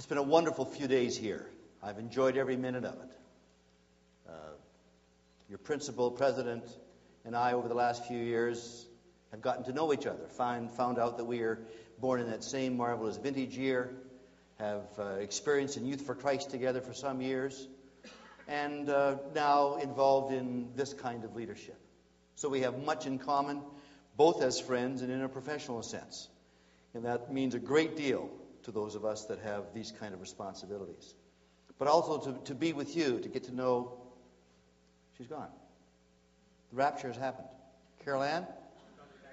It's been a wonderful few days here. I've enjoyed every minute of it. Uh, your principal, president, and I, over the last few years, have gotten to know each other, find, found out that we are born in that same marvelous vintage year, have uh, experienced in Youth for Christ together for some years, and uh, now involved in this kind of leadership. So we have much in common, both as friends and in a professional sense. And that means a great deal to those of us that have these kind of responsibilities. But also to, to be with you, to get to know. She's gone. The rapture has happened. Carol Ann?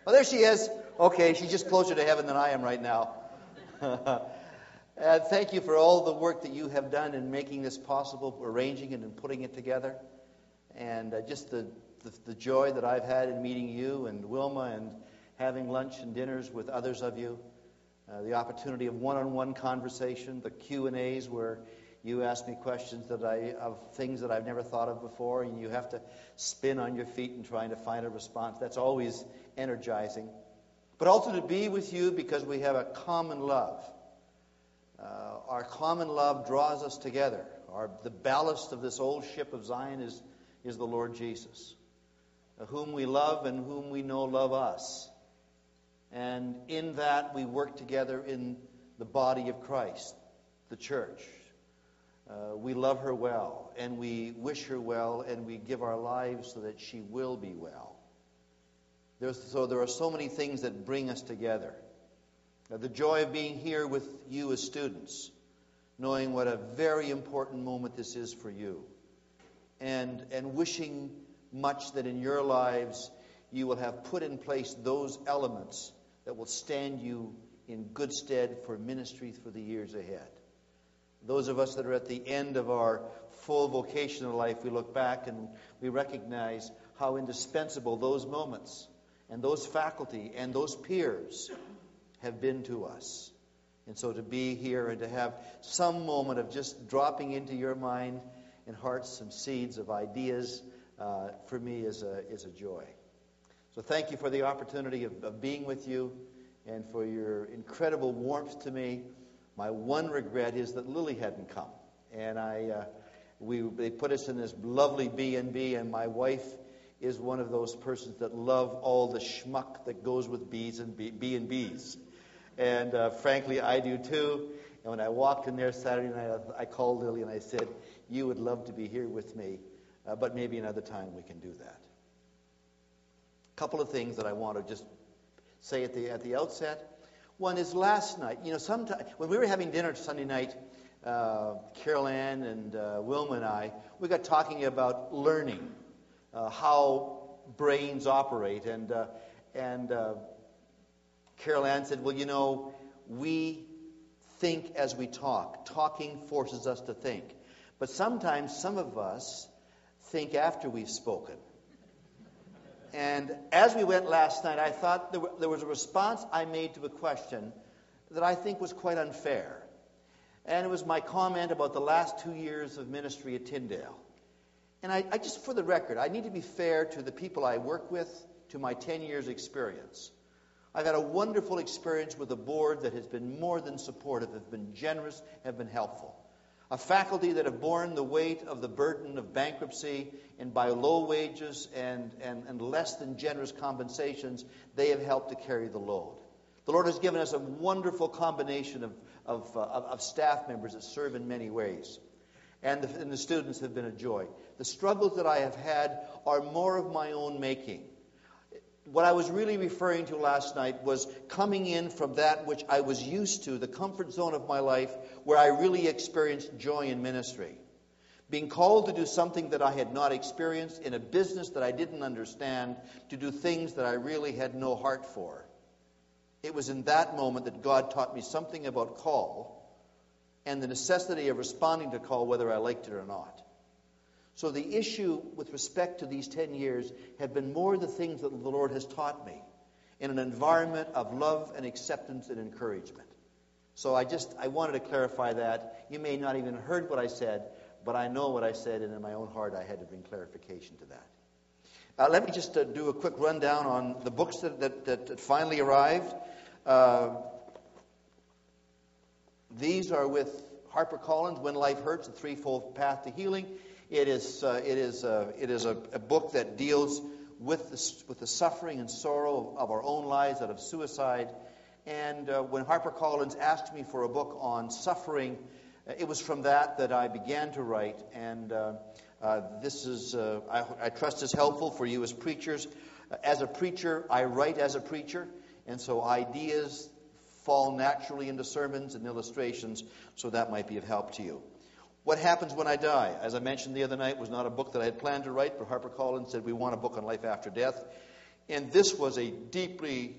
Oh, there she is. Okay, she's just closer to heaven than I am right now. and thank you for all the work that you have done in making this possible, arranging it and putting it together. And uh, just the, the, the joy that I've had in meeting you and Wilma and having lunch and dinners with others of you. Uh, the opportunity of one-on-one conversation, the Q and A's where you ask me questions that I of things that I've never thought of before, and you have to spin on your feet and trying to find a response. That's always energizing. But also to be with you because we have a common love. Uh, our common love draws us together. Our, the ballast of this old ship of Zion is, is the Lord Jesus, whom we love and whom we know love us. And in that, we work together in the body of Christ, the church. Uh, we love her well, and we wish her well, and we give our lives so that she will be well. There's, so there are so many things that bring us together. Now, the joy of being here with you as students, knowing what a very important moment this is for you, and, and wishing much that in your lives you will have put in place those elements that will stand you in good stead for ministry for the years ahead. Those of us that are at the end of our full vocational life, we look back and we recognize how indispensable those moments and those faculty and those peers have been to us. And so to be here and to have some moment of just dropping into your mind and heart some seeds of ideas uh, for me is a, is a joy. So thank you for the opportunity of, of being with you and for your incredible warmth to me. My one regret is that Lily hadn't come, and I uh, we they put us in this lovely B and B, and my wife is one of those persons that love all the schmuck that goes with B's and B, and B's, and uh, frankly, I do too. And when I walked in there Saturday night, I called Lily and I said, "You would love to be here with me, uh, but maybe another time we can do that." Couple of things that I want to just say at the, at the outset. One is last night. You know, sometime, when we were having dinner Sunday night, uh, Carol Ann and uh, Wilma and I, we got talking about learning, uh, how brains operate. And, uh, and uh, Carol Ann said, Well, you know, we think as we talk. Talking forces us to think. But sometimes some of us think after we've spoken. And as we went last night, I thought there, there was a response I made to a question that I think was quite unfair. And it was my comment about the last two years of ministry at Tyndale. And I, I, just, for the record, I need to be fair to the people I work with, to my 10 years' experience. I've had a wonderful experience with a board that has been more than supportive, have been generous, have been helpful a faculty that have borne the weight of the burden of bankruptcy, and by low wages and, and, and less than generous compensations, they have helped to carry the load. The Lord has given us a wonderful combination of, of, uh, of staff members that serve in many ways. And the, and the students have been a joy. The struggles that I have had are more of my own making what I was really referring to last night was coming in from that which I was used to, the comfort zone of my life, where I really experienced joy in ministry. Being called to do something that I had not experienced, in a business that I didn't understand, to do things that I really had no heart for. It was in that moment that God taught me something about call and the necessity of responding to call whether I liked it or not. So the issue with respect to these 10 years have been more the things that the Lord has taught me in an environment of love and acceptance and encouragement. So I just I wanted to clarify that. You may not even heard what I said, but I know what I said, and in my own heart I had to bring clarification to that. Uh, let me just uh, do a quick rundown on the books that, that, that finally arrived. Uh, these are with HarperCollins, When Life Hurts, A Threefold Path to Healing. It is, uh, it is, uh, it is a, a, book that deals with the, with the suffering and sorrow of, of our own lives out of suicide. And uh, when HarperCollins asked me for a book on suffering, uh, it was from that that I began to write. And uh, uh, this is, I, I, trust, is helpful for you as preachers. As a preacher, I write as a preacher. And so ideas fall naturally into sermons and illustrations, so that might be of help to you. What happens when I die? As I mentioned the other night, was not a book that I had planned to write, but HarperCollins said we want a book on life after death. And this was a deeply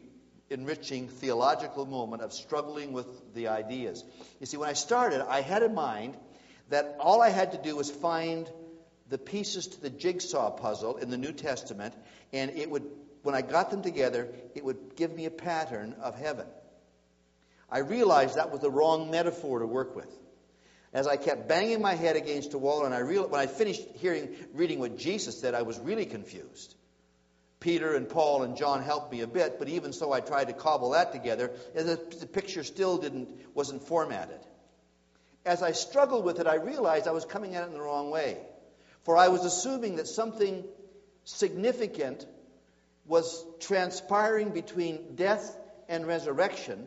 enriching theological moment of struggling with the ideas. You see, when I started, I had in mind that all I had to do was find the pieces to the jigsaw puzzle in the New Testament, and it would, when I got them together, it would give me a pattern of heaven. I realized that was the wrong metaphor to work with. As I kept banging my head against a wall, and I real, when I finished hearing, reading what Jesus said, I was really confused. Peter and Paul and John helped me a bit, but even so, I tried to cobble that together, and the, the picture still didn't wasn't formatted. As I struggled with it, I realized I was coming at it in the wrong way, for I was assuming that something significant was transpiring between death and resurrection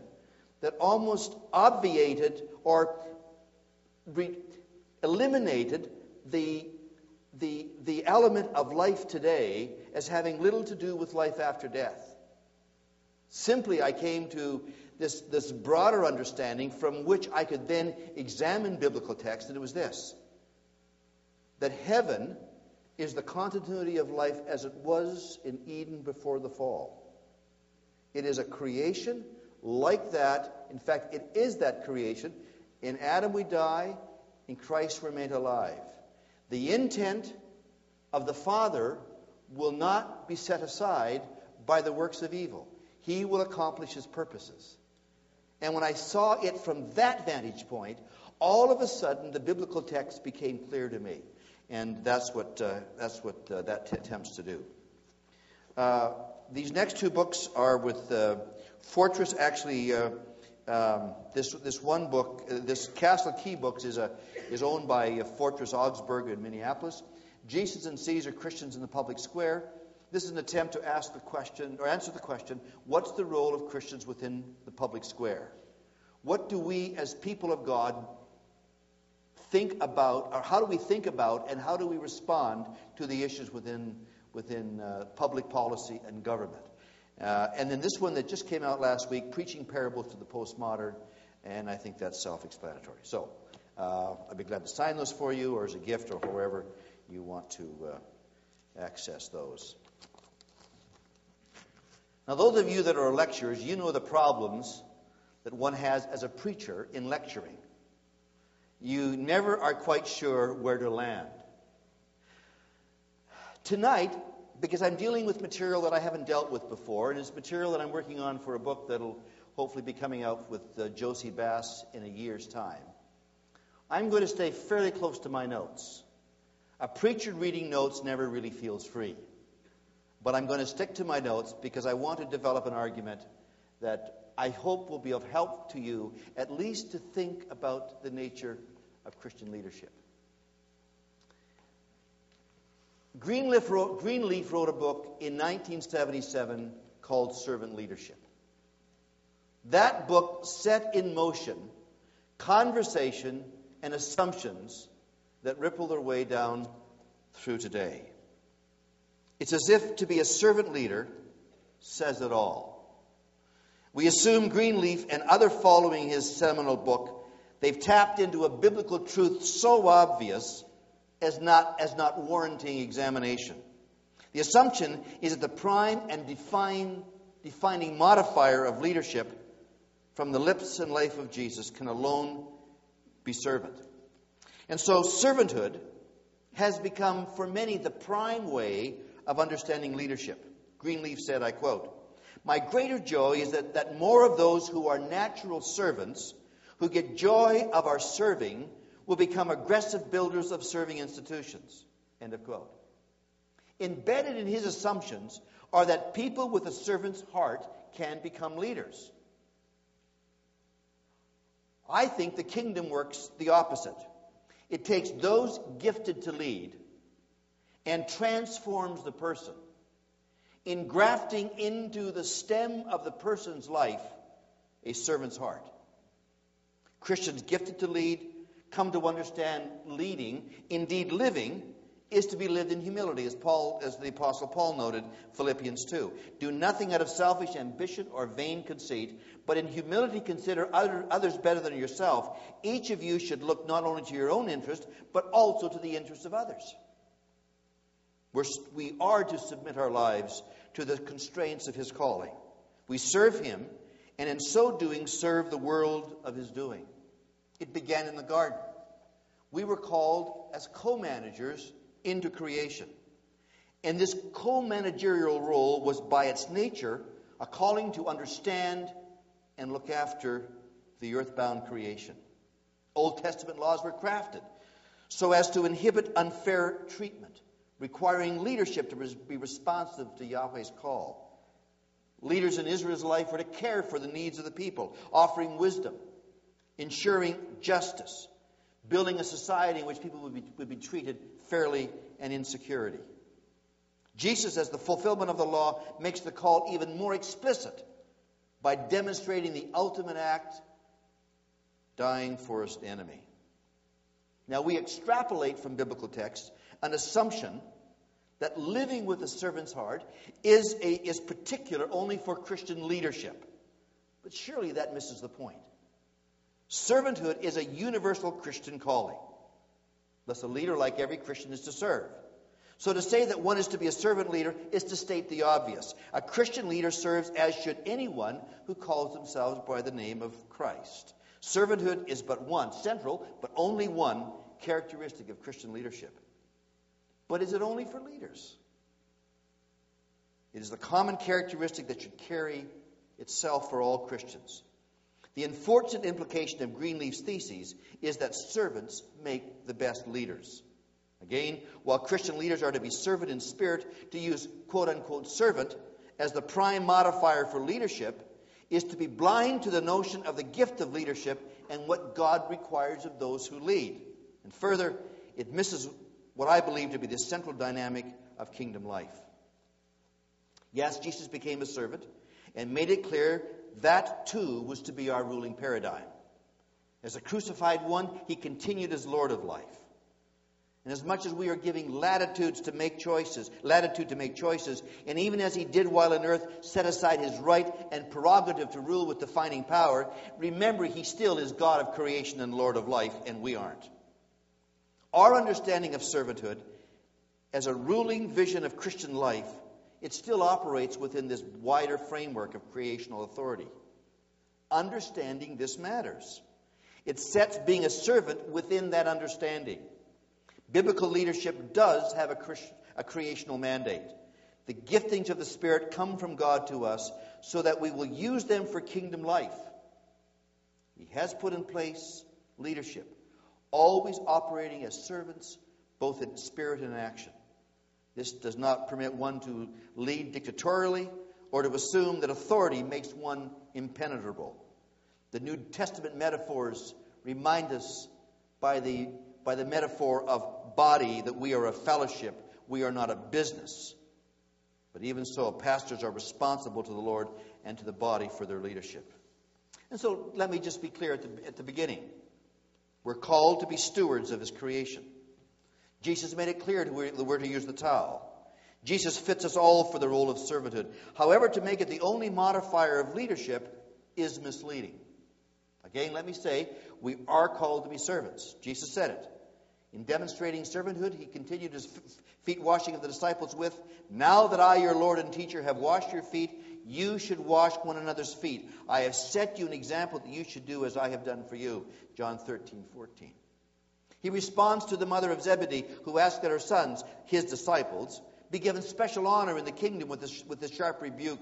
that almost obviated or re- eliminated the, the, the element of life today as having little to do with life after death. Simply, I came to this, this broader understanding from which I could then examine biblical text, and it was this that heaven is the continuity of life as it was in Eden before the fall. It is a creation like that. In fact, it is that creation. In Adam we die, in Christ we're made alive. The intent of the Father will not be set aside by the works of evil. He will accomplish his purposes. And when I saw it from that vantage point, all of a sudden the biblical text became clear to me. And that's what, uh, that's what uh, that t- attempts to do. Uh, these next two books are with uh, Fortress actually, uh, um, this, this one book, uh, this Castle Quay Books is, a, is owned by uh, Fortress Augsburg in Minneapolis. Jesus and Caesar, Christians in the Public Square. This is an attempt to ask the question, or answer the question, what's the role of Christians within the public square? What do we, as people of God, think about, or how do we think about, and how do we respond to the issues within, within uh, public policy and government? Uh, and then this one that just came out last week, Preaching Parables to the Postmodern, and I think that's self explanatory. So uh, I'd be glad to sign those for you or as a gift or wherever you want to uh, access those. Now, those of you that are lecturers, you know the problems that one has as a preacher in lecturing. You never are quite sure where to land. Tonight, because I'm dealing with material that I haven't dealt with before, and it's material that I'm working on for a book that'll hopefully be coming out with uh, Jossey-Bass in a year's time. I'm going to stay fairly close to my notes. A preacher reading notes never really feels free. But I'm going to stick to my notes because I want to develop an argument that I hope will be of help to you, at least to think about the nature of Christian leadership. Greenleaf wrote, Greenleaf wrote a book in 1977 called Servant Leadership. That book set in motion conversation and assumptions that ripple their way down through today. It's as if to be a servant leader says it all. We assume Greenleaf and other following his seminal book, they've tapped into a biblical truth so obvious as not, as not warranting examination. The assumption is that the prime and define, defining modifier of leadership from the lips and life of Jesus can alone be servant. And so, servanthood has become for many the prime way of understanding leadership. Greenleaf said, I quote, My greater joy is that, that more of those who are natural servants, who get joy of our serving, will become aggressive builders of serving institutions. End of quote. Embedded in his assumptions are that people with a servant's heart can become leaders. I think the kingdom works the opposite. It takes those gifted to lead and transforms the person, engrafting into the stem of the person's life a servant's heart. Christians gifted to lead come to understand leading, indeed living, is to be lived in humility, as Paul, as the Apostle Paul noted, Philippians 2. Do nothing out of selfish ambition or vain conceit, but in humility consider other, others better than yourself. Each of you should look not only to your own interest, but also to the interest of others. We're, we are to submit our lives to the constraints of his calling. We serve him, and in so doing, serve the world of his doing. It began in the garden. We were called as co managers into creation. And this co managerial role was by its nature a calling to understand and look after the earthbound creation. Old Testament laws were crafted so as to inhibit unfair treatment, requiring leadership to be responsive to Yahweh's call. Leaders in Israel's life were to care for the needs of the people, offering wisdom, ensuring justice, building a society in which people would be, would be treated fairly and in security. Jesus, as the fulfillment of the law, makes the call even more explicit by demonstrating the ultimate act dying for his enemy. Now, we extrapolate from biblical texts an assumption that living with a servant's heart is, a, is particular only for Christian leadership. But surely that misses the point. Servanthood is a universal Christian calling. Thus, a leader, like every Christian, is to serve. So, to say that one is to be a servant leader is to state the obvious. A Christian leader serves as should anyone who calls themselves by the name of Christ. Servanthood is but one, central, but only one characteristic of Christian leadership. But is it only for leaders? It is the common characteristic that should carry itself for all Christians. The unfortunate implication of Greenleaf's theses is that servants make the best leaders. Again, while Christian leaders are to be servant in spirit, to use quote unquote servant as the prime modifier for leadership is to be blind to the notion of the gift of leadership and what God requires of those who lead. And further, it misses what I believe to be the central dynamic of kingdom life. Yes, Jesus became a servant and made it clear that too was to be our ruling paradigm. As a crucified one, he continued as Lord of life. And as much as we are giving latitudes to make choices, latitude to make choices, and even as he did while on earth, set aside his right and prerogative to rule with defining power, remember he still is God of creation and Lord of life, and we aren't. Our understanding of servanthood as a ruling vision of Christian life it still operates within this wider framework of creational authority. Understanding this matters. It sets being a servant within that understanding. Biblical leadership does have a, a creational mandate. The giftings of the Spirit come from God to us so that we will use them for kingdom life. He has put in place leadership, always operating as servants, both in spirit and action. This does not permit one to lead dictatorially or to assume that authority makes one impenetrable. The New Testament metaphors remind us by the, by the metaphor of body that we are a fellowship, we are not a business. But even so, pastors are responsible to the Lord and to the body for their leadership. And so let me just be clear at the, at the beginning. We're called to be stewards of His creation. Jesus made it clear to where to use the towel. Jesus fits us all for the role of servanthood. However, to make it the only modifier of leadership is misleading. Again, let me say, we are called to be servants. Jesus said it. In demonstrating servanthood, he continued his feet washing of the disciples with, Now that I, your Lord and teacher, have washed your feet, you should wash one another's feet. I have set you an example that you should do as I have done for you. John 13, 14. He responds to the mother of Zebedee, who asked that her sons, his disciples, be given special honor in the kingdom with this, with this sharp rebuke.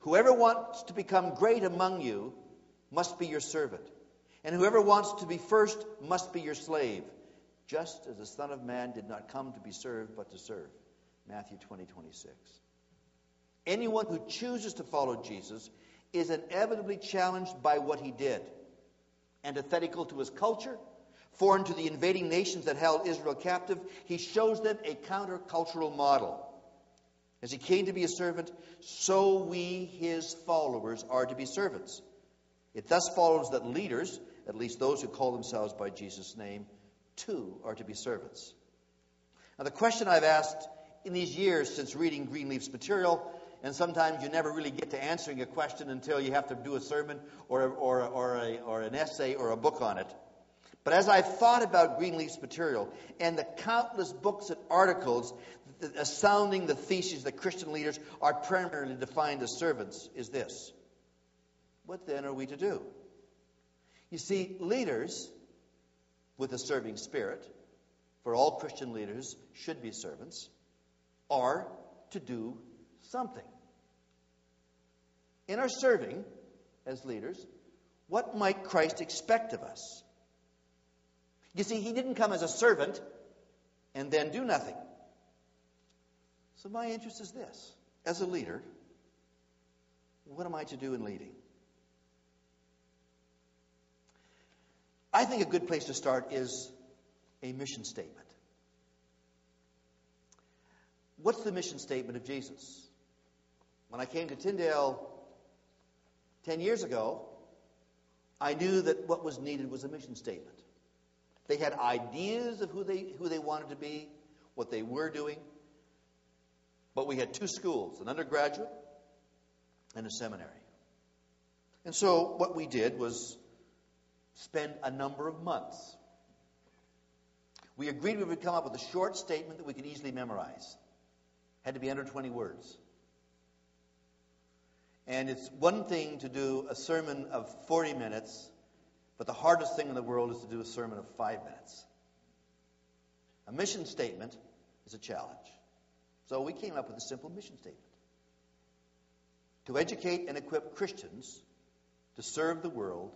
Whoever wants to become great among you must be your servant, and whoever wants to be first must be your slave, just as the Son of Man did not come to be served, but to serve. Matthew 20, 26. Anyone who chooses to follow Jesus is inevitably challenged by what he did. antithetical to his culture, foreign to the invading nations that held Israel captive, he shows them a countercultural model. As he came to be a servant, so we, his followers, are to be servants. It thus follows that leaders, at least those who call themselves by Jesus' name, too are to be servants. Now, the question I've asked in these years since reading Greenleaf's material, and sometimes you never really get to answering a question until you have to do a sermon or, or, or, a, or an essay or a book on it. But as I've thought about Greenleaf's material and the countless books and articles sounding the thesis that Christian leaders are primarily defined as servants, is this. What then are we to do? You see, leaders with a serving spirit, for all Christian leaders should be servants, are to do something. In our serving as leaders, what might Christ expect of us? You see, he didn't come as a servant and then do nothing. So, my interest is this as a leader, what am I to do in leading? I think a good place to start is a mission statement. What's the mission statement of Jesus? When I came to Tyndale 10 years ago, I knew that what was needed was a mission statement. They had ideas of who they, who they wanted to be, what they were doing, but we had two schools an undergraduate and a seminary. And so what we did was spend a number of months. We agreed we would come up with a short statement that we could easily memorize. Had to be under 20 words. And it's one thing to do a sermon of 40 minutes, but the hardest thing in the world is to do a sermon of five minutes. A mission statement is a challenge. So we came up with a simple mission statement to educate and equip Christians to serve the world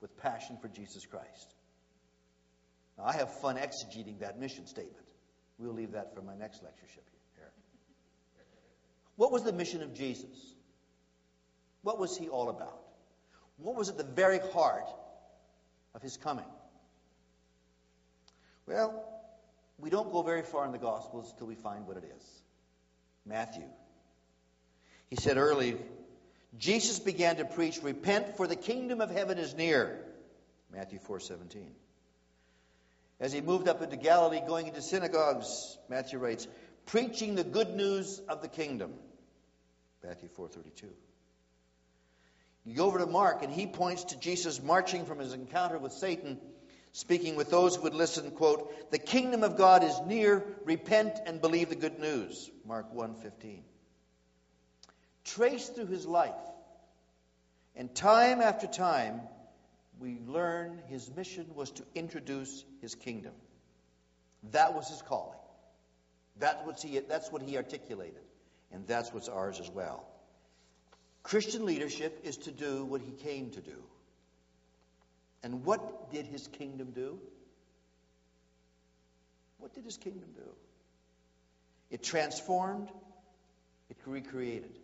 with passion for Jesus Christ. Now, I have fun exegeting that mission statement. We'll leave that for my next lectureship here. What was the mission of Jesus? What was he all about? What was at the very heart of his coming? Well, we don't go very far in the Gospels until we find what it is. Matthew. He said early, Jesus began to preach, Repent, for the kingdom of heaven is near. Matthew 4:17. As he moved up into Galilee, going into synagogues, Matthew writes, preaching the good news of the kingdom. Matthew 4:32. You go over to Mark, and he points to Jesus marching from his encounter with Satan, speaking with those who would listen, quote, "The kingdom of God is near, repent and believe the good news." Mark 1:15 trace through his life. And time after time, we learn his mission was to introduce his kingdom. That was his calling. That's what he, that's what he articulated. And that's what's ours as well. Christian leadership is to do what he came to do. And what did his kingdom do? What did his kingdom do? It transformed, it recreated.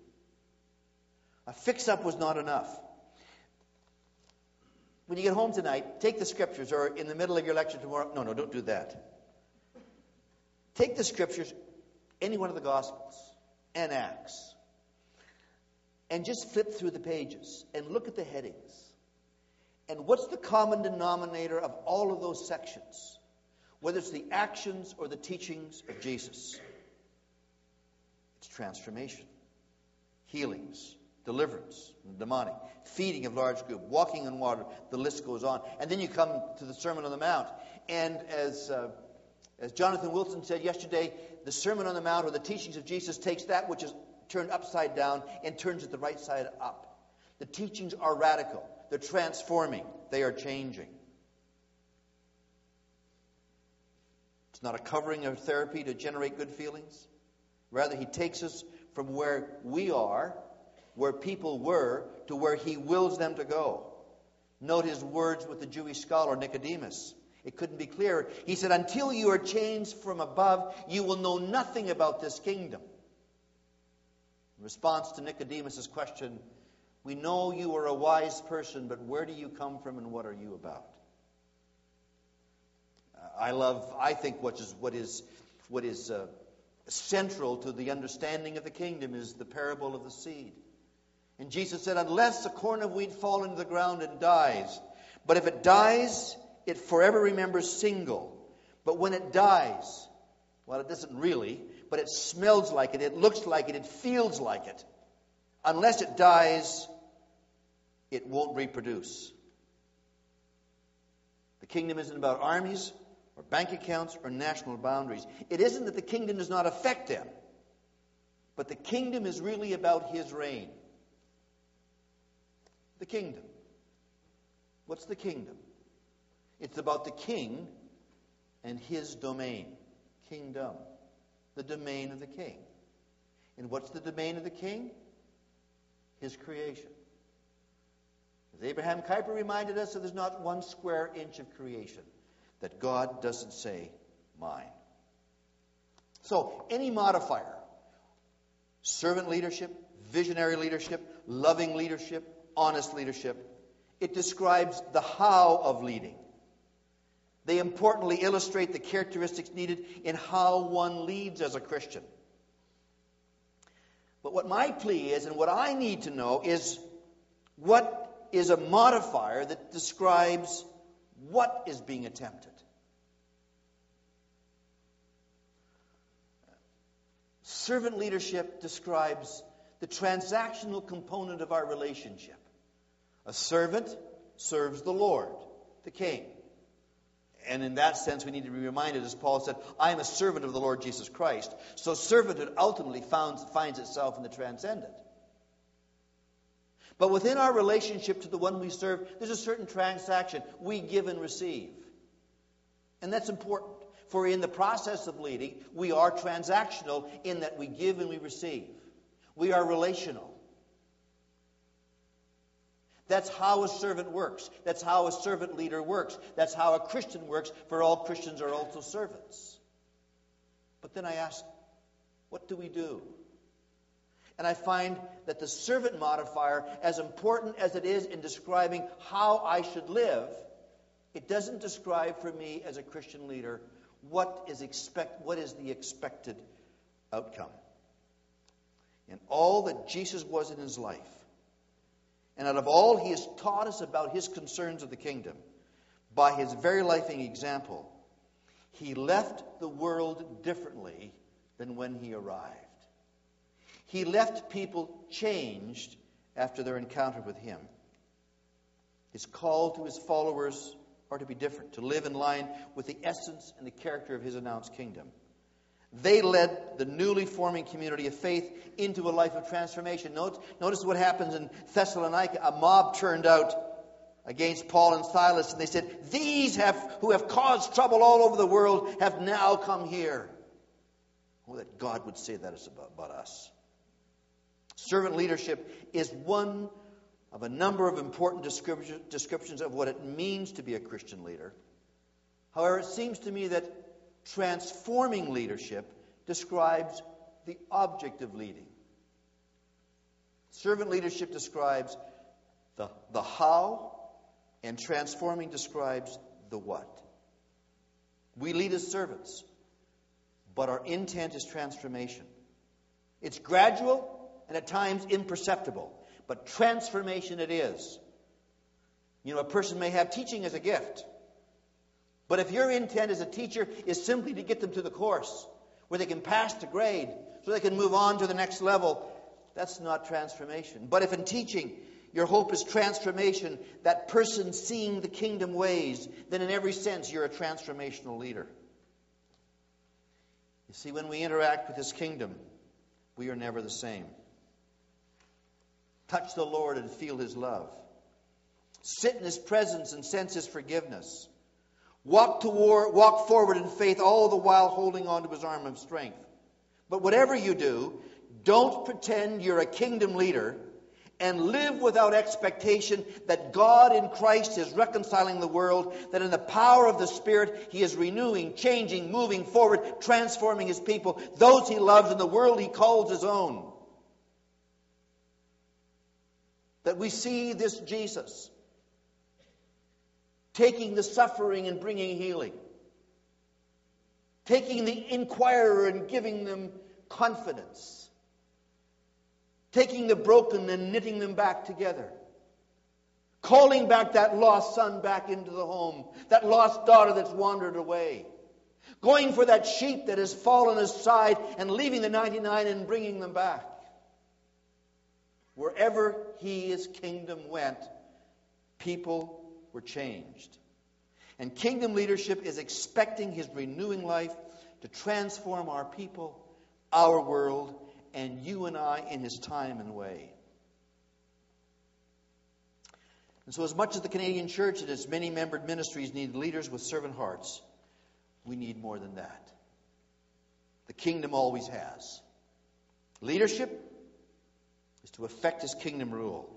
A fix up was not enough. When you get home tonight, take the scriptures, or in the middle of your lecture tomorrow. No, no, don't do that. Take the scriptures, any one of the Gospels and Acts, and just flip through the pages and look at the headings. And what's the common denominator of all of those sections? Whether it's the actions or the teachings of Jesus, it's transformation, healings, deliverance demonic, feeding of large group, walking on water, the list goes on. And then you come to the Sermon on the Mount. And as, uh, as Jonathan Wilson said yesterday, the Sermon on the Mount or the teachings of Jesus takes that which is turned upside down and turns it the right side up. The teachings are radical. They're transforming. They are changing. It's not a covering of therapy to generate good feelings. Rather, he takes us from where we are where people were to where he wills them to go. Note his words with the Jewish scholar Nicodemus. It couldn't be clearer. He said, Until you are changed from above, you will know nothing about this kingdom. In response to Nicodemus' question, We know you are a wise person, but where do you come from and what are you about? I love, I think, what is, what is, what is uh, central to the understanding of the kingdom is the parable of the seed. And Jesus said, Unless a corn of wheat fall into the ground and dies, but if it dies, it forever remembers single. But when it dies, well, it doesn't really, but it smells like it, it looks like it, it feels like it. Unless it dies, it won't reproduce. The kingdom isn't about armies or bank accounts or national boundaries. It isn't that the kingdom does not affect them, but the kingdom is really about his reign. The kingdom. What's the kingdom? It's about the king and his domain. Kingdom. The domain of the king. And what's the domain of the king? His creation. As Abraham Kuyper reminded us, that there's not one square inch of creation that God doesn't say, mine. So, any modifier, servant leadership, visionary leadership, loving leadership, honest leadership, it describes the how of leading. They importantly illustrate the characteristics needed in how one leads as a Christian. But what my plea is, and what I need to know, is what is a modifier that describes what is being attempted. Servant leadership describes the transactional component of our relationship. A servant serves the Lord, the King. And in that sense, we need to be reminded, as Paul said, I am a servant of the Lord Jesus Christ. So servanthood ultimately found, finds itself in the transcendent. But within our relationship to the one we serve, there's a certain transaction. We give and receive. And that's important. For in the process of leading, we are transactional in that we give and we receive. We are relational. That's how a servant works. That's how a servant leader works. That's how a Christian works, for all Christians are also servants. But then I ask, what do we do? And I find that the servant modifier, as important as it is in describing how I should live, it doesn't describe for me as a Christian leader what is, expect, what is the expected outcome. And all that Jesus was in his life, and out of all he has taught us about his concerns of the kingdom, by his very lifing example, he left the world differently than when he arrived. He left people changed after their encounter with him. His call to his followers are to be different, to live in line with the essence and the character of his announced kingdom. They led the newly forming community of faith into a life of transformation. Notice, notice what happens in Thessalonica. A mob turned out against Paul and Silas, and they said, These have, who have caused trouble all over the world have now come here. Oh, that God would say that is about, about us. Servant leadership is one of a number of important descriptions of what it means to be a Christian leader. However, it seems to me that Transforming leadership describes the object of leading. Servant leadership describes the, the how, and transforming describes the what. We lead as servants, but our intent is transformation. It's gradual and at times imperceptible, but transformation it is. You know, a person may have teaching as a gift. But if your intent as a teacher is simply to get them to the course where they can pass the grade so they can move on to the next level, that's not transformation. But if in teaching your hope is transformation, that person seeing the kingdom ways, then in every sense you're a transformational leader. You see, when we interact with his kingdom, we are never the same. Touch the Lord and feel his love. Sit in his presence and sense his forgiveness. Walk, toward, walk forward in faith, all the while holding on to his arm of strength. But whatever you do, don't pretend you're a kingdom leader and live without expectation that God in Christ is reconciling the world, that in the power of the Spirit He is renewing, changing, moving forward, transforming His people, those He loves, and the world He calls His own. That we see this Jesus taking the suffering and bringing healing, taking the inquirer and giving them confidence, taking the broken and knitting them back together. Calling back that lost son back into the home, that lost daughter that's wandered away, going for that sheep that has fallen aside and leaving the 99 and bringing them back. Wherever he, his kingdom went, people were changed. And kingdom leadership is expecting his renewing life to transform our people, our world, and you and I in his time and way. And so, as much as the Canadian church and its many membered ministries need leaders with servant hearts, we need more than that. The kingdom always has. Leadership is to effect his kingdom rule.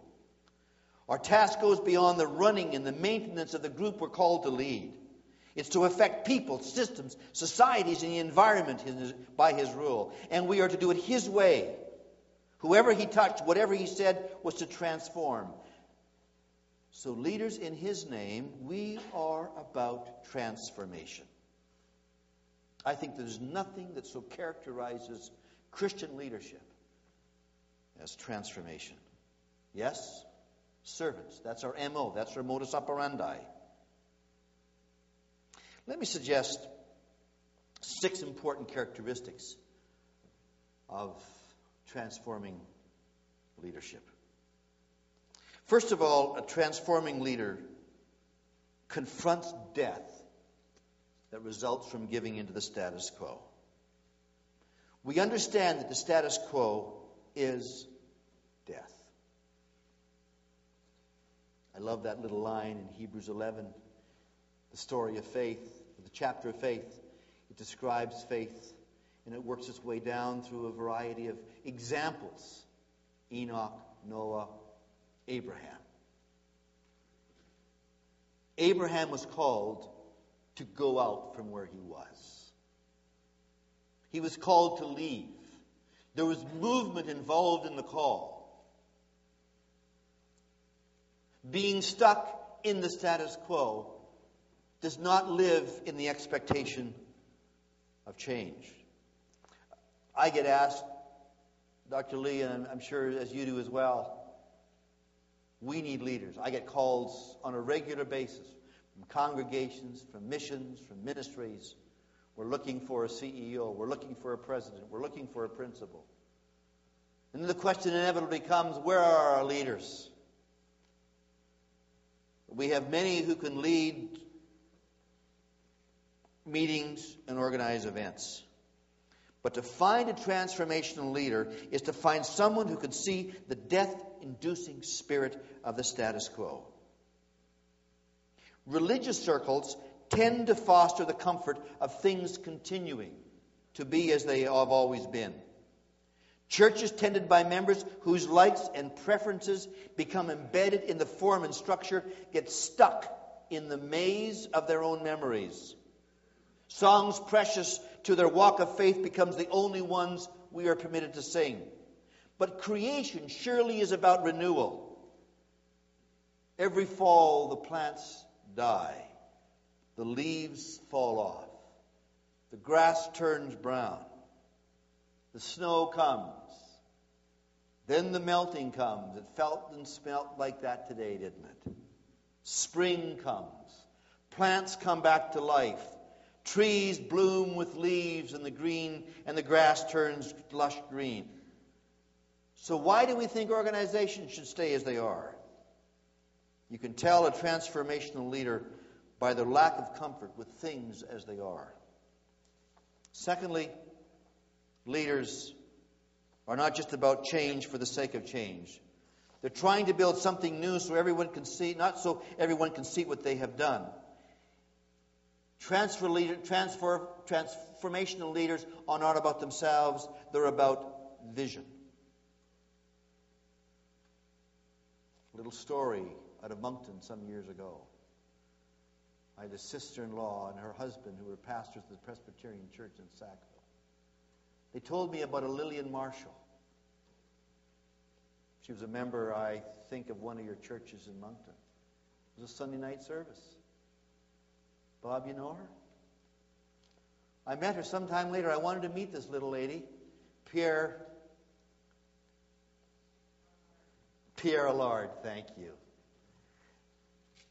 Our task goes beyond the running and the maintenance of the group we're called to lead. It's to affect people, systems, societies, and the environment by his rule. And we are to do it his way. Whoever he touched, whatever he said, was to transform. So, leaders in His name, we are about transformation. I think there's nothing that so characterizes Christian leadership as transformation. Yes, servants. That's our MO, that's our modus operandi. Let me suggest six important characteristics of transforming leadership. First of all, a transforming leader confronts death that results from giving into the status quo. We understand that the status quo is death. I love that little line in Hebrews 11, the story of faith, the chapter of faith. It describes faith and it works its way down through a variety of examples Enoch, Noah, Abraham. Abraham was called to go out from where he was. He was called to leave. There was movement involved in the call. Being stuck in the status quo does not live in the expectation of change. I get asked, Dr. Lee, and I'm sure as you do as well, we need leaders. I get calls on a regular basis from congregations, from missions, from ministries. We're looking for a CEO. We're looking for a president. We're looking for a principal. And the question inevitably comes where are our leaders? We have many who can lead meetings and organize events. But to find a transformational leader is to find someone who can see the death inducing spirit of the status quo. Religious circles tend to foster the comfort of things continuing to be as they have always been. Churches tended by members whose likes and preferences become embedded in the form and structure get stuck in the maze of their own memories. Songs precious to their walk of faith becomes the only ones we are permitted to sing. But creation surely is about renewal. Every fall, the plants die, the leaves fall off, the grass turns brown, the snow comes. Then the melting comes. It felt and smelt like that today, didn't it? Spring comes. Plants come back to life. Trees bloom with leaves and the green and the grass turns lush green. So, why do we think organizations should stay as they are? You can tell a transformational leader by their lack of comfort with things as they are. Secondly, leaders are not just about change for the sake of change. They're trying to build something new so everyone can see, not so everyone can see what they have done. Transfer leader, transfer, transformational leaders are not about themselves, they're about vision. A little story out of Moncton some years ago. I had a sister in law and her husband who were pastors of the Presbyterian Church in Sackville. They told me about a Lillian Marshall. She was a member, I think, of one of your churches in Moncton. It was a Sunday night service. Bob, you know her? I met her sometime later. I wanted to meet this little lady, Pierre. Pierre Allard, thank you.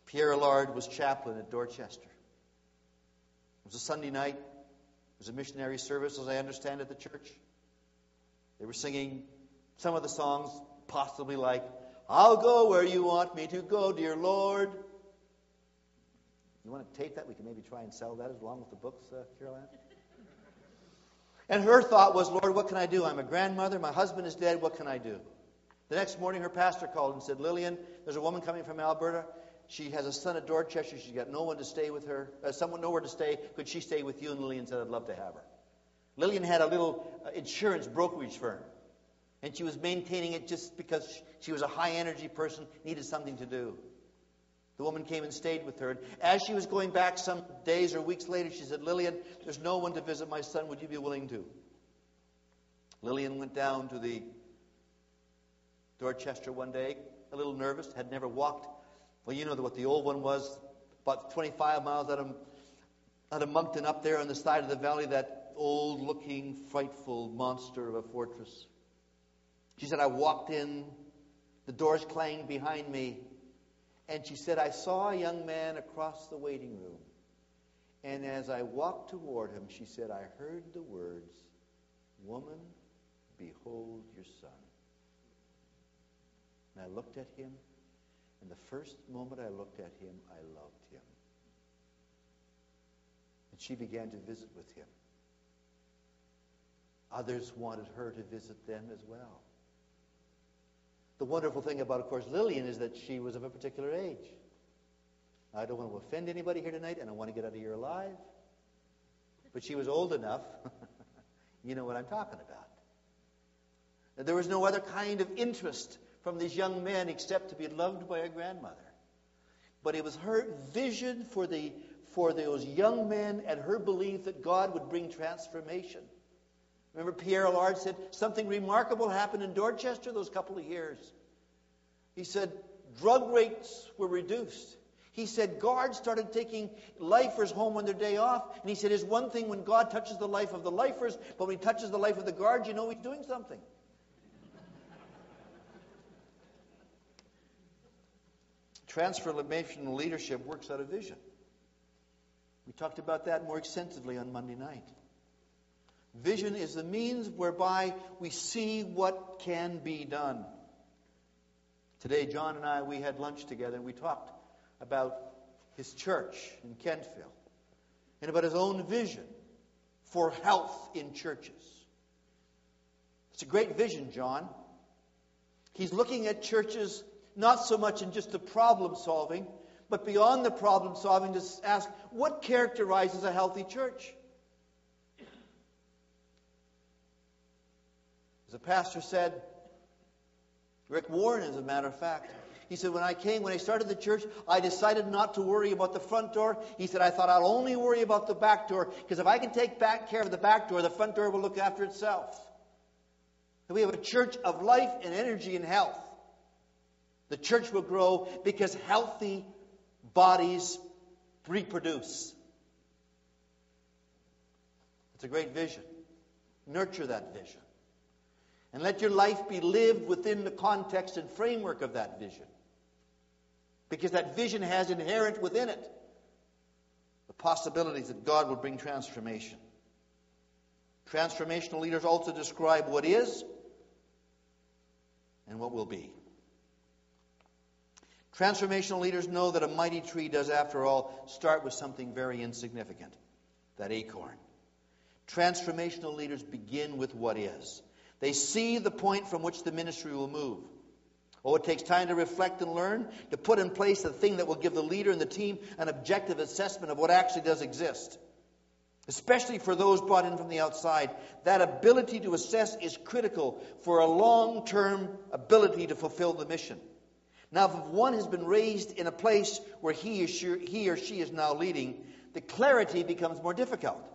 Pierre Allard was chaplain at Dorchester. It was a Sunday night. Was a missionary service, as I understand, at the church. They were singing some of the songs, possibly like, I'll go where you want me to go, dear Lord. You want to tape that? We can maybe try and sell that along with the books, uh, Caroline. And her thought was, Lord, what can I do? I'm a grandmother. My husband is dead. What can I do? The next morning, her pastor called and said, Lillian, there's a woman coming from Alberta. She has a son at Dorchester. She's got no one to stay with her, uh, someone nowhere to stay. Could she stay with you? And Lillian said, I'd love to have her. Lillian had a little uh, insurance brokerage firm, and she was maintaining it just because she was a high energy person, needed something to do. The woman came and stayed with her. And as she was going back some days or weeks later, she said, Lillian, there's no one to visit my son. Would you be willing to? Lillian went down to the Dorchester one day, a little nervous, had never walked. Well, you know what the old one was, about 25 miles out of, out of Moncton up there on the side of the valley, that old looking, frightful monster of a fortress. She said, I walked in, the doors clanged behind me. And she said, I saw a young man across the waiting room. And as I walked toward him, she said, I heard the words, Woman, behold your son. And I looked at him, and the first moment I looked at him, I loved him. And she began to visit with him. Others wanted her to visit them as well. The wonderful thing about, of course, Lillian is that she was of a particular age. I don't want to offend anybody here tonight, and I want to get out of here alive. But she was old enough. you know what I'm talking about. And there was no other kind of interest from these young men except to be loved by a grandmother. But it was her vision for, the, for those young men and her belief that God would bring transformation Remember, Pierre Allard said something remarkable happened in Dorchester those couple of years. He said drug rates were reduced. He said guards started taking lifers home on their day off. And he said, It's one thing when God touches the life of the lifers, but when he touches the life of the guards, you know he's doing something. Transformational leadership works out of vision. We talked about that more extensively on Monday night. Vision is the means whereby we see what can be done. Today, John and I, we had lunch together and we talked about his church in Kentville and about his own vision for health in churches. It's a great vision, John. He's looking at churches not so much in just the problem solving, but beyond the problem solving to ask what characterizes a healthy church? As a pastor said, Rick Warren, as a matter of fact, he said, when I came, when I started the church, I decided not to worry about the front door. He said, I thought I'll only worry about the back door, because if I can take back care of the back door, the front door will look after itself. And we have a church of life and energy and health. The church will grow because healthy bodies reproduce. It's a great vision. Nurture that vision. And let your life be lived within the context and framework of that vision. Because that vision has inherent within it the possibilities that God will bring transformation. Transformational leaders also describe what is and what will be. Transformational leaders know that a mighty tree does, after all, start with something very insignificant that acorn. Transformational leaders begin with what is. They see the point from which the ministry will move. Oh, it takes time to reflect and learn, to put in place the thing that will give the leader and the team an objective assessment of what actually does exist. Especially for those brought in from the outside, that ability to assess is critical for a long term ability to fulfill the mission. Now, if one has been raised in a place where he, sure, he or she is now leading, the clarity becomes more difficult.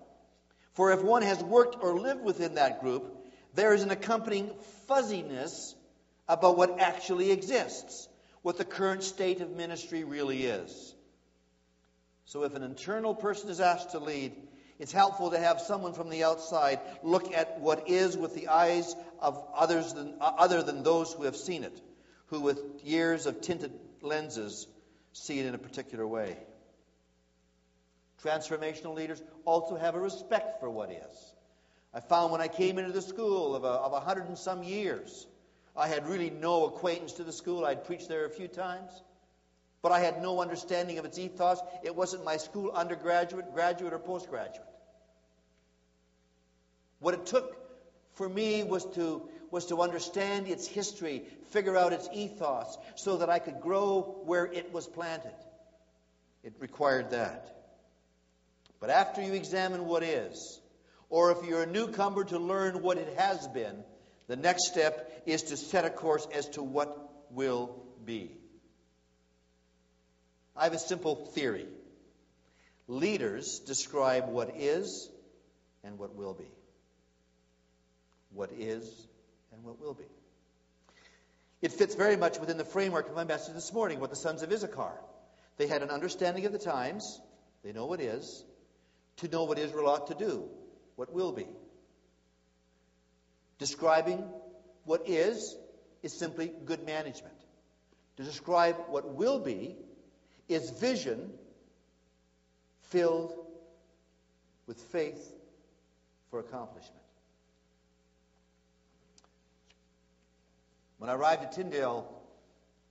For if one has worked or lived within that group, there is an accompanying fuzziness about what actually exists, what the current state of ministry really is. So if an internal person is asked to lead, it's helpful to have someone from the outside look at what is with the eyes of others than, uh, other than those who have seen it, who with years of tinted lenses see it in a particular way. Transformational leaders also have a respect for what is. I found when I came into the school of a, of a hundred and some years, I had really no acquaintance to the school. I'd preached there a few times, but I had no understanding of its ethos. It wasn't my school undergraduate, graduate, or postgraduate. What it took for me was to, was to understand its history, figure out its ethos, so that I could grow where it was planted. It required that. But after you examine what is, or if you're a newcomer to learn what it has been, the next step is to set a course as to what will be. I have a simple theory. Leaders describe what is and what will be. What is and what will be. It fits very much within the framework of my message this morning, what the sons of Issachar. They had an understanding of the times, they know what is, to know what Israel ought to do, what will be. Describing what is is simply good management. To describe what will be is vision filled with faith for accomplishment. When I arrived at Tyndale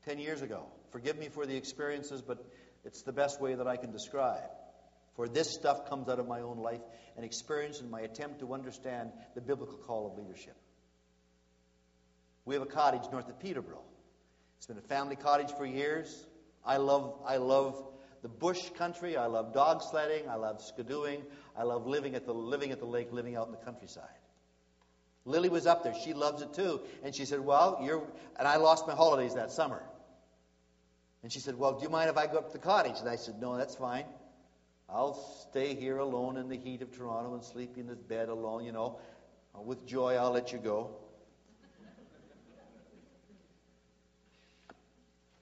10 years ago, forgive me for the experiences, but it's the best way that I can describe. For this stuff comes out of my own life and experience in my attempt to understand the biblical call of leadership. We have a cottage north of Peterborough. It's been a family cottage for years. I love, I love the bush country. I love dog sledding. I love skidooing. I love living at the, living at the lake, living out in the countryside. Lily was up there. She loves it too. And she said, Well, you're. And I lost my holidays that summer. And she said, Well, do you mind if I go up to the cottage? And I said, No, that's fine. I'll stay here alone in the heat of Toronto and sleep in this bed alone, you know. With joy, I'll let you go.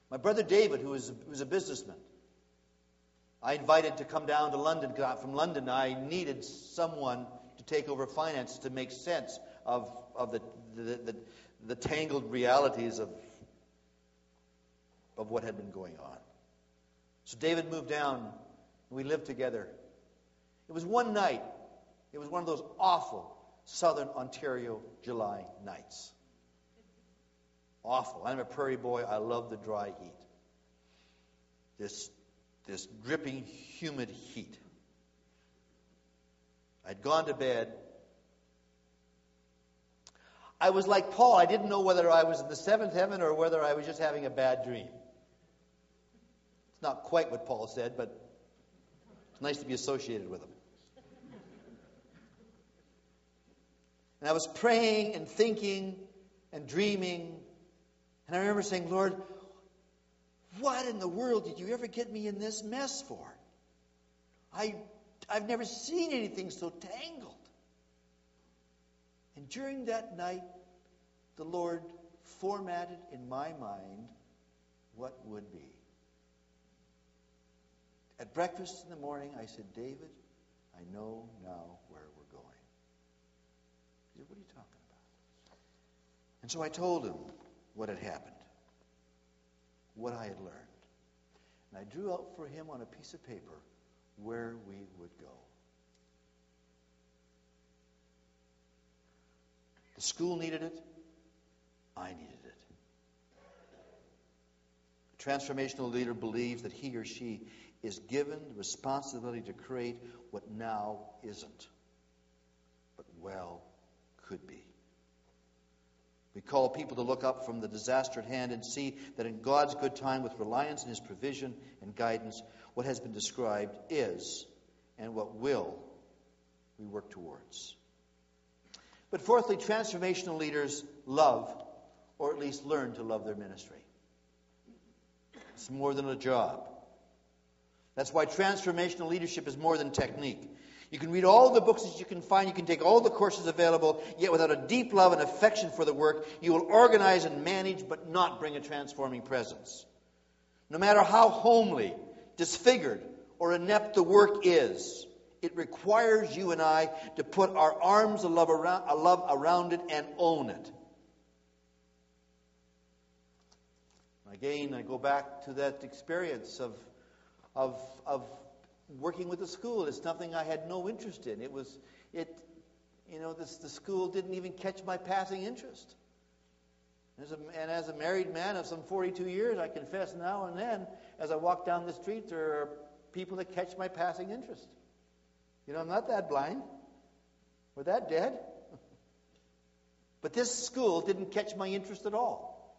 My brother David, who was, was a businessman, I invited to come down to London. From London, I needed someone to take over finance to make sense of, of the, the, the, the tangled realities of, of what had been going on. So David moved down we lived together. It was one night. It was one of those awful southern Ontario July nights. Awful. I'm a prairie boy. I love the dry heat. This, this dripping, humid heat. I'd gone to bed. I was like Paul. I didn't know whether I was in the seventh heaven or whether I was just having a bad dream. It's not quite what Paul said, but it's nice to be associated with him. And I was praying and thinking and dreaming. And I remember saying, Lord, what in the world did you ever get me in this mess for? I, I've never seen anything so tangled. And during that night, the Lord formatted in my mind what would be. At breakfast in the morning, I said, David, I know now where we're going. He said, What are you talking about? And so I told him what had happened, what I had learned. And I drew out for him on a piece of paper where we would go. The school needed it. I needed it. A transformational leader believes that he or she is given the responsibility to create what now isn't, but well could be. We call people to look up from the disaster at hand and see that in God's good time, with reliance in His provision and guidance, what has been described is and what will we work towards. But fourthly, transformational leaders love, or at least learn to love their ministry. It's more than a job. That's why transformational leadership is more than technique. You can read all the books that you can find, you can take all the courses available, yet without a deep love and affection for the work, you will organize and manage but not bring a transforming presence. No matter how homely, disfigured, or inept the work is, it requires you and I to put our arms of love around, of love around it and own it. Again, I go back to that experience of, of, of working with the school. It's something I had no interest in. It was, it, you know, this, the school didn't even catch my passing interest. As a, and as a married man of some 42 years, I confess now and then, as I walk down the street, there are people that catch my passing interest. You know, I'm not that blind or that dead. but this school didn't catch my interest at all.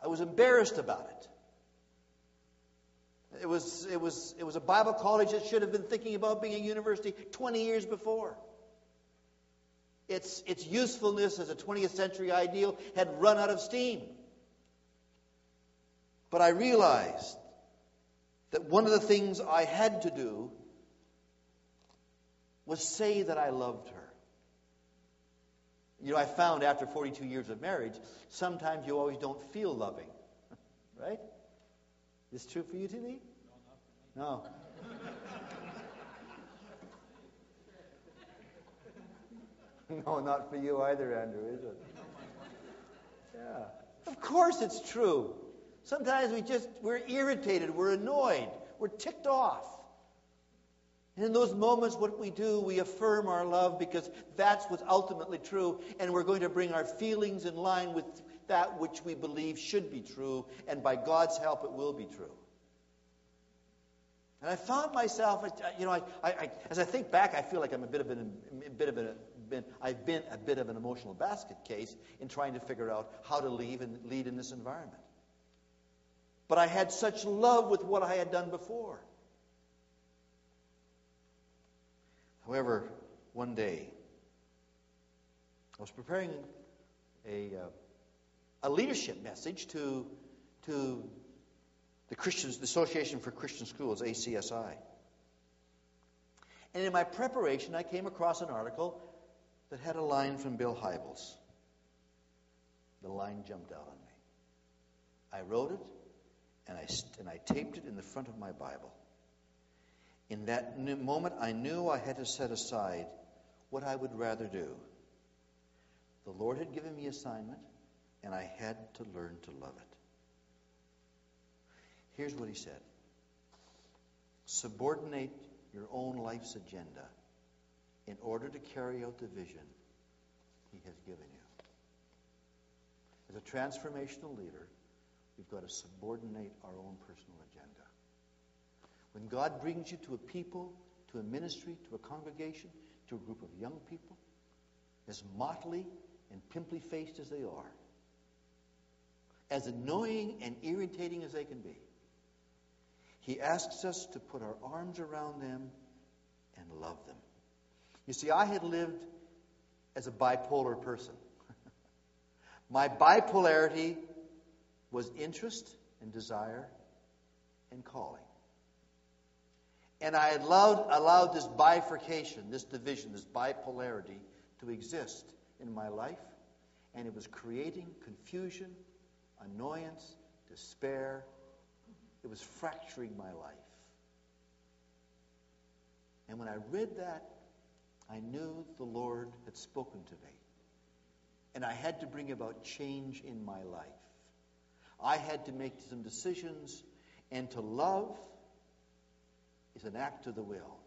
I was embarrassed about it. It was, it, was, it was a Bible college that should have been thinking about being a university 20 years before. Its, its usefulness as a 20th century ideal had run out of steam. But I realized that one of the things I had to do was say that I loved her. You know, I found after 42 years of marriage, sometimes you always don't feel loving. right? Is this true for you, Tilly? No. no, not for you either, Andrew, is it? Yeah. Of course it's true. Sometimes we just, we're irritated, we're annoyed, we're ticked off. And in those moments, what we do, we affirm our love because that's what's ultimately true, and we're going to bring our feelings in line with that which we believe should be true, and by God's help, it will be true. And I found myself, you know, I, I, as I think back, I feel like I'm a bit of an, a bit of a, been, I've been a bit of an emotional basket case in trying to figure out how to leave and lead in this environment. But I had such love with what I had done before. However, one day, I was preparing a, uh, a leadership message to, to the Christians, the Association for Christian Schools, ACSI. And in my preparation, I came across an article that had a line from Bill Hybels. The line jumped out on me. I wrote it, and I, and I taped it in the front of my Bible. In that moment, I knew I had to set aside what I would rather do. The Lord had given me assignment, and I had to learn to love it. Here's what he said Subordinate your own life's agenda in order to carry out the vision he has given you. As a transformational leader, we've got to subordinate our own personal agenda. When God brings you to a people, to a ministry, to a congregation, to a group of young people, as motley and pimply faced as they are, as annoying and irritating as they can be, He asks us to put our arms around them and love them. You see, I had lived as a bipolar person. My bipolarity was interest and desire and calling. And I had allowed, allowed this bifurcation, this division, this bipolarity to exist in my life, and it was creating confusion, annoyance, despair. It was fracturing my life. And when I read that, I knew the Lord had spoken to me. And I had to bring about change in my life. I had to make some decisions, and to love is an act of the will.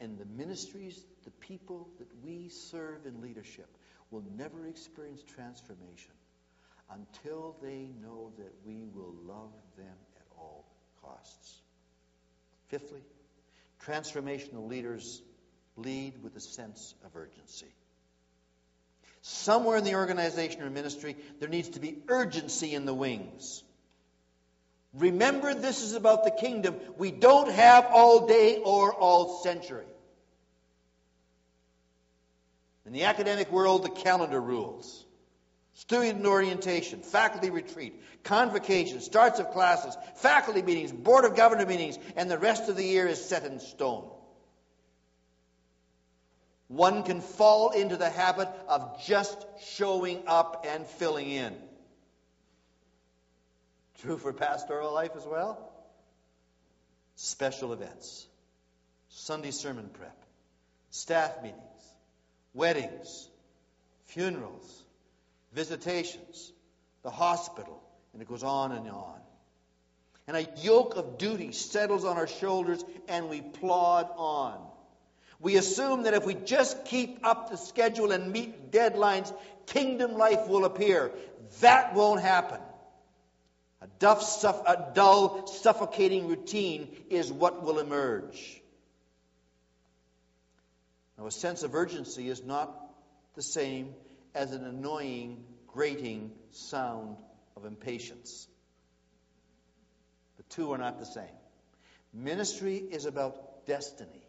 And the ministries, the people that we serve in leadership will never experience transformation until they know that we will love them at all costs. Fifthly, transformational leaders lead with a sense of urgency. Somewhere in the organization or ministry, there needs to be urgency in the wings. Remember, this is about the kingdom. We don't have all day or all century. In the academic world, the calendar rules. student orientation, faculty retreat, convocation, starts of classes, faculty meetings, board of governor meetings, and the rest of the year is set in stone. One can fall into the habit of just showing up and filling in. True for pastoral life as well. Special events, Sunday sermon prep, staff meetings, weddings, funerals, visitations, the hospital, and it goes on and on. And a yoke of duty settles on our shoulders, and we plod on. We assume that if we just keep up the schedule and meet deadlines, kingdom life will appear. That won't happen. A, duff, a dull, suffocating routine is what will emerge. Now, a sense of urgency is not the same as an annoying, grating sound of impatience. The two are not the same. Ministry is about destiny.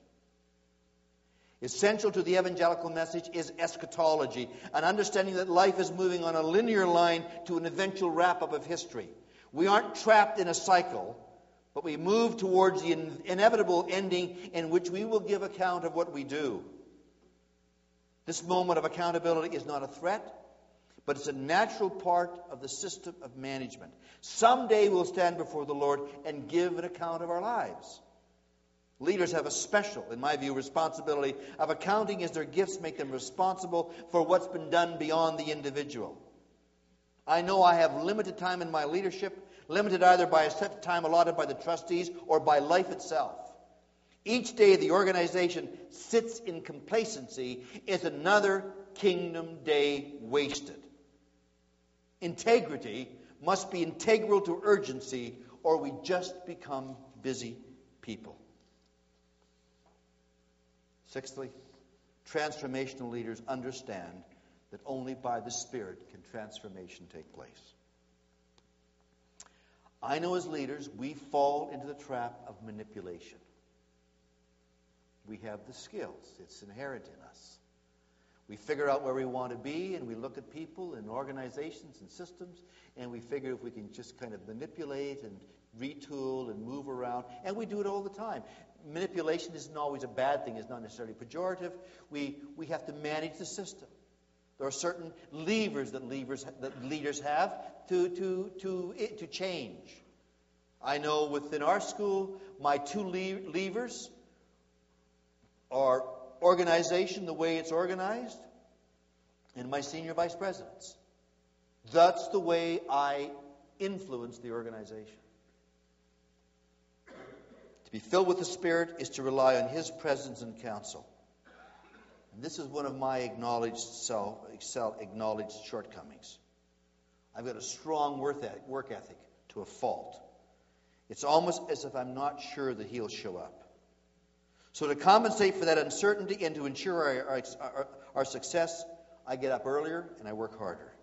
Essential to the evangelical message is eschatology, an understanding that life is moving on a linear line to an eventual wrap up of history. We aren't trapped in a cycle, but we move towards the inevitable ending in which we will give account of what we do. This moment of accountability is not a threat, but it's a natural part of the system of management. Someday we'll stand before the Lord and give an account of our lives. Leaders have a special, in my view, responsibility of accounting as their gifts make them responsible for what's been done beyond the individual. I know I have limited time in my leadership, limited either by a set time allotted by the trustees or by life itself. Each day the organization sits in complacency is another kingdom day wasted. Integrity must be integral to urgency, or we just become busy people. Sixthly, transformational leaders understand that only by the Spirit can transformation take place. I know as leaders, we fall into the trap of manipulation. We have the skills, it's inherent in us. We figure out where we want to be, and we look at people and organizations and systems, and we figure if we can just kind of manipulate and retool and move around, and we do it all the time. Manipulation isn't always a bad thing, it's not necessarily pejorative. We, we have to manage the system. There are certain levers that, levers, that leaders have to, to, to, eh, to change. I know within our school, my two levers are organization, the way it's organized, and my senior vice presidents. That's the way I influence the organization. To be filled with the Spirit is to rely on His presence and counsel. And this is one of my acknowledged self, acknowledged shortcomings. I've got a strong work ethic to a fault. It's almost as if I'm not sure that he'll show up. So, to compensate for that uncertainty and to ensure our, our, our, success, I get up earlier and I work harder.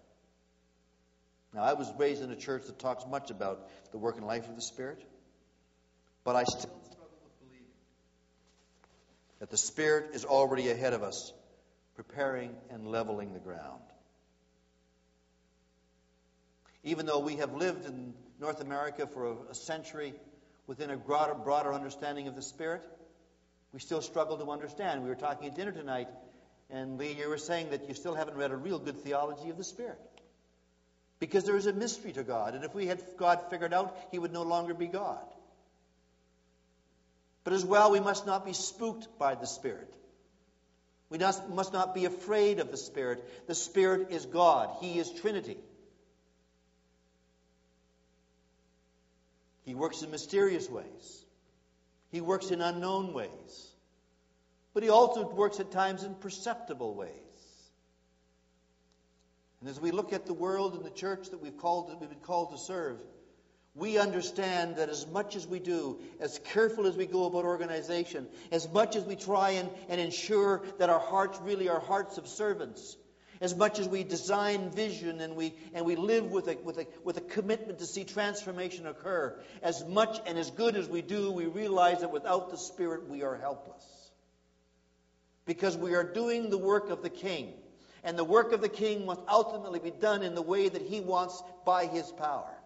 Now, I was raised in a church that talks much about the work and life of the Spirit, but I still struggle with believing that the Spirit is already ahead of us, preparing and leveling the ground. Even though we have lived in North America for a, century within a broader, broader understanding of the Spirit, we still struggle to understand. We were talking at dinner tonight, and Lee, you were saying that you still haven't read a real good theology of the Spirit. Because there is a mystery to God, and if we had God figured out, He would no longer be God. But as well, we must not be spooked by the Spirit. We must not be afraid of the Spirit. The Spirit is God, He is Trinity. He works in mysterious ways, He works in unknown ways, but He also works at times in perceptible ways. And as we look at the world and the church that we've, called, that we've been called to serve, we understand that as much as we do, as careful as we go about organization, as much as we try and, and ensure that our hearts really are hearts of servants, as much as we design vision and we, and we live with a, with, a, with a commitment to see transformation occur, as much and as good as we do, we realize that without the Spirit we are helpless. Because we are doing the work of the King. And the work of the king must ultimately be done in the way that he wants by his power.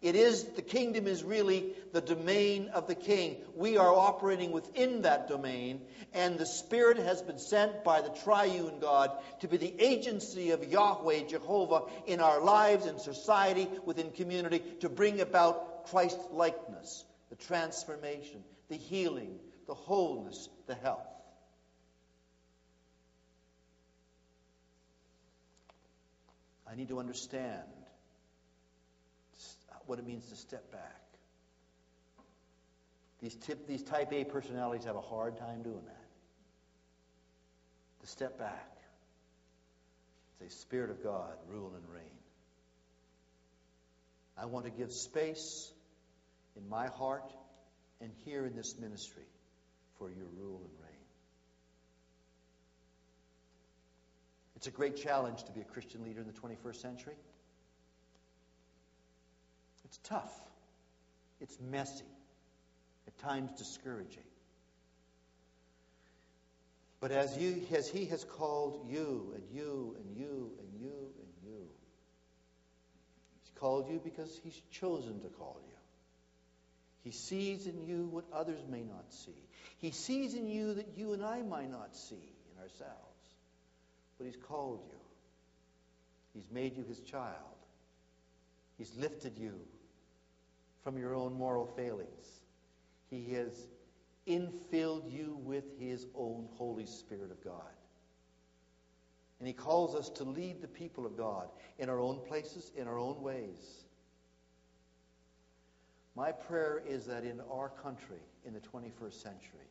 It is, the kingdom is really the domain of the king. We are operating within that domain, and the Spirit has been sent by the triune God to be the agency of Yahweh, Jehovah, in our lives, in society, within community, to bring about Christ likeness, the transformation, the healing, the wholeness, the health. I need to understand what it means to step back. These, tip, these type A personalities have a hard time doing that. To step back. Say, Spirit of God, rule and reign. I want to give space in my heart and here in this ministry for your rule and reign. It's a great challenge to be a Christian leader in the 21st century. It's tough. It's messy. At times discouraging. But as, you, as He has called you and you and you and you and you, He's called you because He's chosen to call you. He sees in you what others may not see. He sees in you that you and I might not see in ourselves. But He's called you. He's made you His child. He's lifted you from your own moral failings. He has infilled you with His own Holy Spirit of God. And He calls us to lead the people of God in our own places, in our own ways. My prayer is that in our country, in the 21st century,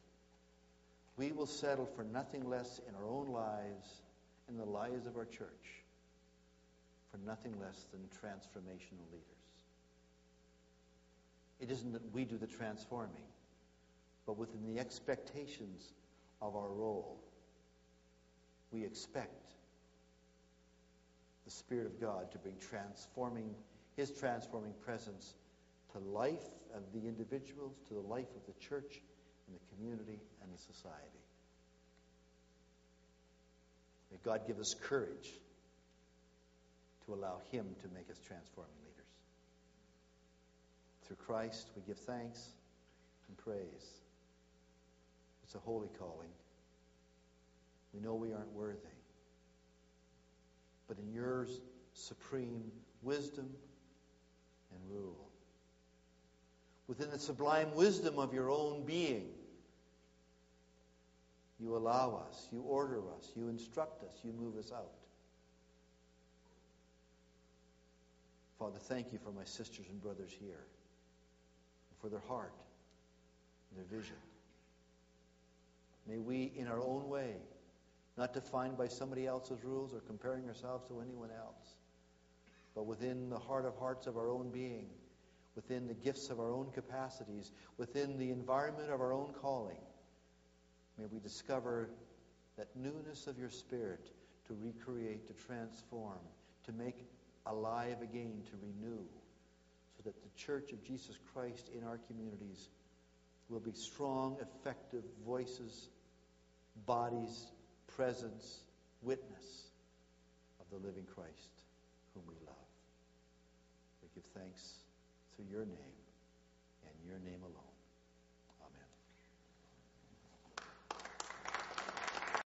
we will settle for nothing less in our own lives in the lives of our church, for nothing less than transformational leaders. It isn't that we do the transforming, but within the expectations of our role, we expect the Spirit of God to bring transforming, His transforming presence to life of the individuals, to the life of the church and the community and the society. May God give us courage to allow Him to make us transforming. Through Christ, we give thanks and praise. It's a holy calling. We know we aren't worthy. But in your supreme wisdom and rule, within the sublime wisdom of your own being, you allow us, you order us, you instruct us, you move us out. Father, thank you for my sisters and brothers here for their heart, their vision. May we, in our own way, not defined by somebody else's rules or comparing ourselves to anyone else, but within the heart of hearts of our own being, within the gifts of our own capacities, within the environment of our own calling, may we discover that newness of your spirit to recreate, to transform, to make alive again, to renew that the Church of Jesus Christ in our communities will be strong, effective voices, bodies, presence, witness of the living Christ whom we love. We give thanks through your name and your name alone.